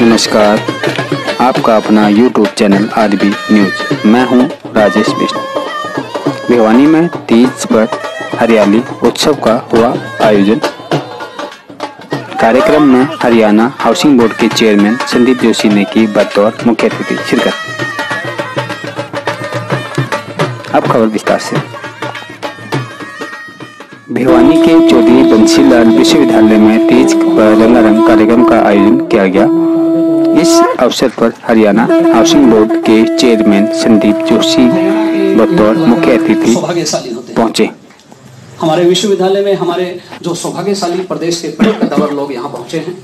नमस्कार, आपका अपना YouTube चैनल आदबी न्यूज़। मैं हूँ राजेश बिष्ट। भिवानी में तीज पर हरियाली उत्सव का हुआ आयोजन। कार्यक्रम में हरियाणा हाउसिंग बोर्ड के चेयरमैन संदीप जोशी ने की बतौर मुख्य अतिथि शिरकत। अब खबर विस्तार से। भिवानी के चौधरी बंसीलाल विश्वविद्यालय में तीज पर रंगारंग कार्यक्रम का आयोजन किया गया। इस अवसर पर हरियाणा हाउसिंग बोर्ड के चेयरमैन संदीप जोशी बतौर मुख्य अतिथि पहुँचे। हमारे विश्वविद्यालय में हमारे जो सौभाग्यशाली प्रदेश के लोग यहाँ पहुँचे हैं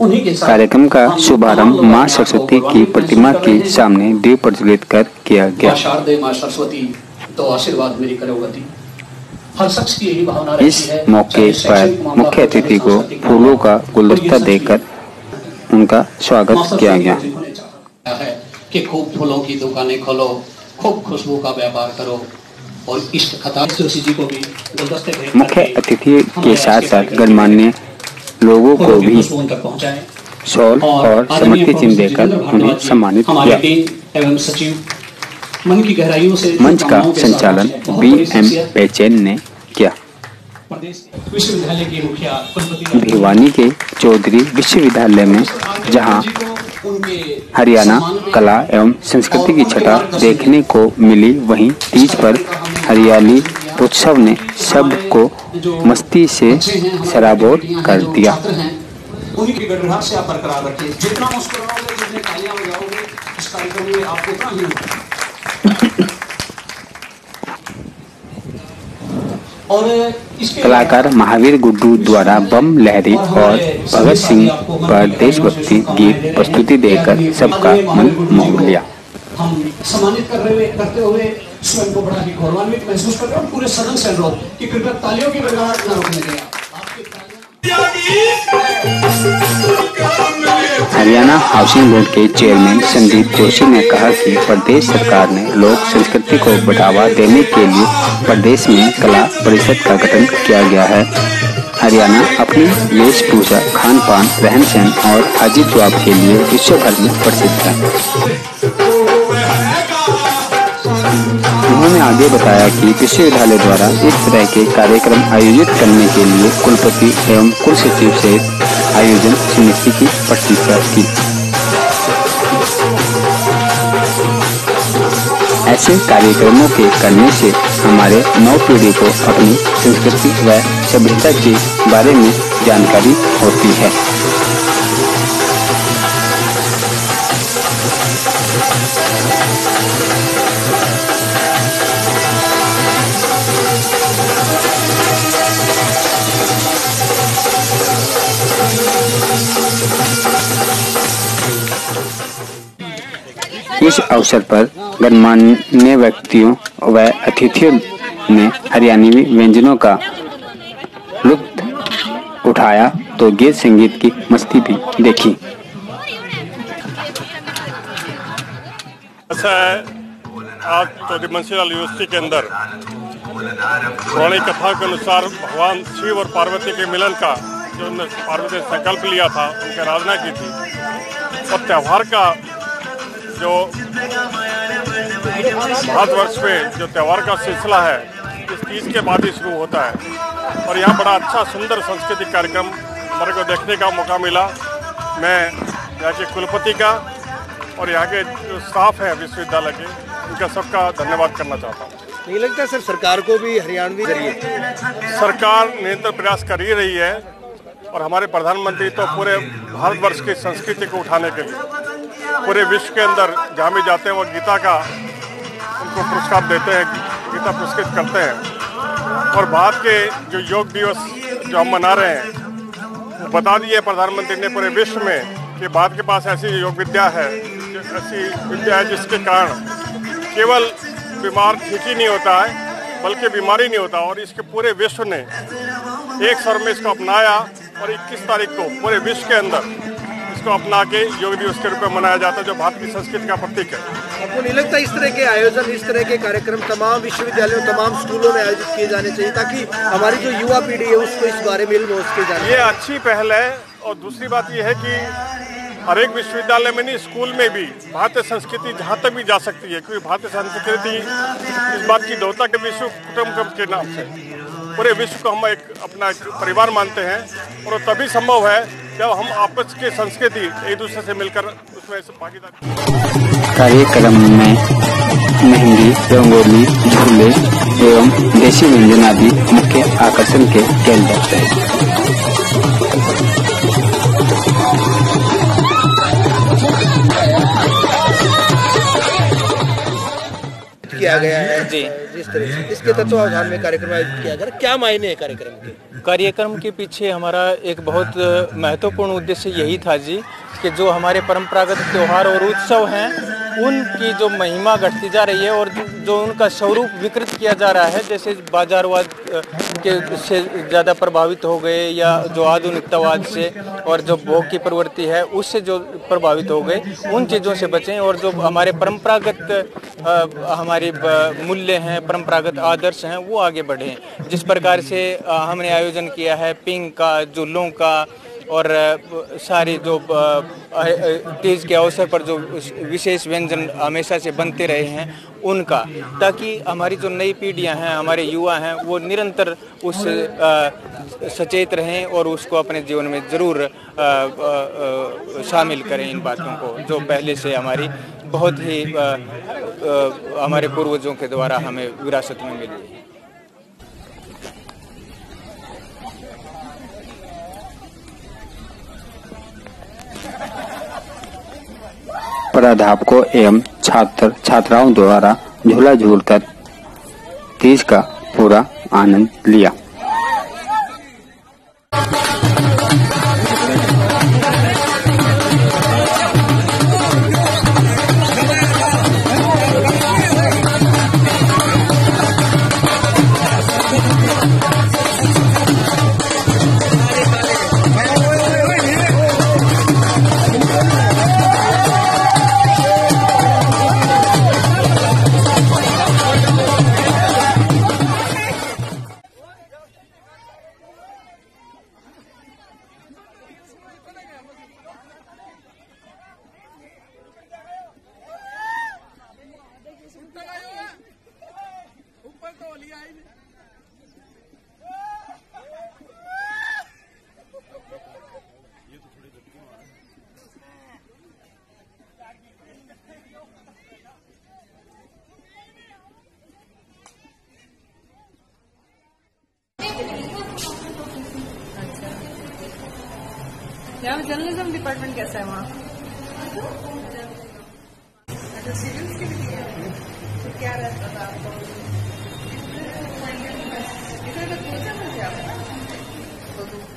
उन्हीं के कार्यक्रम का शुभारंभ माँ सरस्वती की प्रतिमा के सामने दीप प्रज्वलित कर किया गया। शारदे माँ सरस्वती तो आशीर्वाद मेरी इस मौके पर मुख्य अतिथि को फूलों का गुलदस्ता देकर उनका स्वागत किया गया। है। कि खूब फूलों की दुकानें खोलो खूब खुशबू का व्यापार करो और इष्ट कथा जोशी जी को भी गुलदस्ते मुख्य अतिथि के साथ साथ गणमान्य लोगों को भी शॉल और समर्थ चिन्ह देकर उन्हें सम्मानित किया। एवं सचिव मन की गहराइयों से मंच का संचालन बी एम पेचेन ने प्रदेश विश्वविद्यालय की मुखिया कुलपति भिवानी के चौधरी विश्वविद्यालय में जहाँ हरियाणा कला एवं संस्कृति की छटा देखने को मिली वहीं तीज पर हरियाली उत्सव ने सबको मस्ती से सराबोर कर दिया। से आप बरकरार रखिए। जितना मुस्कुराओगे जितने तालियाँ बजाओगे इस कार्यक्रम में आपको उतना ही होगा। और इसके कलाकार महावीर गुड्डू द्वारा बम लहरी और भगत सिंह पर देशभक्ति गीत प्रस्तुति देकर सबका मन मोह लिया हम सम्मानित कर रहे करते हुए स्वयं को बड़ा ही गौरवान्वित महसूस कर रहे हैं पूरे सदन से अनुरोध कि कृपया तालियों की गड़गड़ाहट न रोकने दें आप। आपकी तालियाँ हरियाणा हाउसिंग बोर्ड के चेयरमैन संदीप जोशी ने कहा कि प्रदेश सरकार ने लोक संस्कृति को बढ़ावा देने के लिए प्रदेश में कला परिषद का गठन किया गया है। हरियाणा अपनी वेशभूषा खान पान रहन सहन और हाजी जवाब के लिए विश्व भर में प्रसिद्ध है। उन्होंने आगे बताया कि विश्वविद्यालय द्वारा इस तरह के कार्यक्रम आयोजित करने के लिए कुलपति एवं कुल सचिव से आयोजन समिति की प्रतीक्षा की। ऐसे कार्यक्रमों के करने से हमारे नौ पीढ़ी को अपनी संस्कृति व सभ्यता के बारे में जानकारी होती है। इस अवसर पर गणमान्य व्यक्तियों व अतिथियों ने हरियाणवी व्यंजनों का लुत्फ उठाया तो गीत संगीत की मस्ती भी देखी। ऐसा है, आज बंसीलाल यूनिवर्सिटी के अंदर पौराणिक कथा के अनुसार भगवान शिव और पार्वती के मिलन का जो पार्वती ने संकल्प लिया था, उनकी आराधना की थी, और त्यौहार का जो भारतवर्ष में जो त्यौहार का सिलसिला है इस तीज के बाद ही शुरू होता है। और यहाँ बड़ा अच्छा सुंदर सांस्कृतिक कार्यक्रम हमारे को देखने का मौका मिला। मैं यहाँ के कुलपति का और यहाँ के जो स्टाफ है विश्वविद्यालय के उनका सबका धन्यवाद करना चाहता हूँ। नहीं लगता सर सरकार को भी हरियाणवी ज़रिए? सरकार निरंतर प्रयास कर ही रही है और हमारे प्रधानमंत्री तो पूरे भारतवर्ष की संस्कृति को उठाने के लिए। पूरे विश्व के अंदर जहाँ भी जाते हैं, वो गीता का उनको पुरस्कार देते हैं, गीता पुरस्कृत करते हैं। और भारत के जो योग दिवस जो हम मना रहे हैं बता दिए प्रधानमंत्री ने पूरे विश्व में कि भारत के पास ऐसी योग विद्या है, ऐसी विद्या है जिसके कारण केवल बीमार ठीक ही नहीं होता है, बल्कि बीमारी नहीं होता, और इसके पूरे विश्व ने एक स्वर में इसको अपनाया, और 21 तारीख को पूरे विश्व के अंदर इसको अपना के योग दिवस के रूप में मनाया जाता है जो भारत की संस्कृति का प्रतीक है। आपको नहीं लगता इस तरह के आयोजन इस तरह के कार्यक्रम तमाम विश्वविद्यालयों तमाम स्कूलों में आयोजित किए जाने चाहिए ताकि हमारी जो युवा पीढ़ी है उसको इस बारे में इल्म हो सके जाने। ये अच्छी पहल है और दूसरी बात यह है कि हर एक विश्वविद्यालय में नहीं स्कूल में भी भारतीय संस्कृति जहाँ तक भी जा सकती है क्योंकि भारतीय संस्कृति इस बात की दौता के विश्व कुटुंब के नाम से पूरे विश्व को हम एक अपना एक परिवार मानते हैं और तभी संभव है जब हम आपस के संस्कृति एक दूसरे से मिलकर उसमें भागीदारी कार्यक्रम में मेहंदी, रंगोली, झूले एवं देशी व्यंजन आदि मुख्य आकर्षण के केंद्र थे किया गया है। जी। जिस तरह से इसके तत्वावधान में कार्यक्रम आयोजित किया गया क्या मायने है कार्यक्रम के? कार्यक्रम के पीछे हमारा एक बहुत महत्वपूर्ण उद्देश्य यही था जी कि जो हमारे परंपरागत त्यौहार और उत्सव हैं उनकी जो महिमा घटती जा रही है और जो, उनका स्वरूप विकृत किया जा रहा है जैसे बाजारवाद के से ज़्यादा प्रभावित हो गए या जो आधुनिकतावाद से और जो भोग की प्रवृत्ति है उससे जो प्रभावित हो गए उन चीज़ों से बचें और जो हमारे परंपरागत हमारे मूल्य हैं परंपरागत आदर्श हैं वो आगे बढ़ें। जिस प्रकार से हमने आयोजन किया है पिंक का झूलों का और सारे जो तीज के अवसर पर जो विशेष व्यंजन हमेशा से बनते रहे हैं, उनका। ताकि हमारी जो नई पीढ़ियाँ हैं, हमारे युवा हैं, वो निरंतर उस सचेत रहें और उसको अपने जीवन में ज़रूर शामिल करें इन बातों को, जो पहले से हमारी बहुत ही हमारे पूर्वजों के द्वारा हमें विरासत में मिली। प्राध्यापकों एवं छात्र छात्राओं द्वारा झूला झूलकर तीज का पूरा आनंद लिया। जर्नलिज्म डिपार्टमेंट कैसा है वहाँ? अच्छा, सीरियल्स के लिए तो क्या रहता था आपको? इधर तो पहुँचा मुझे आपका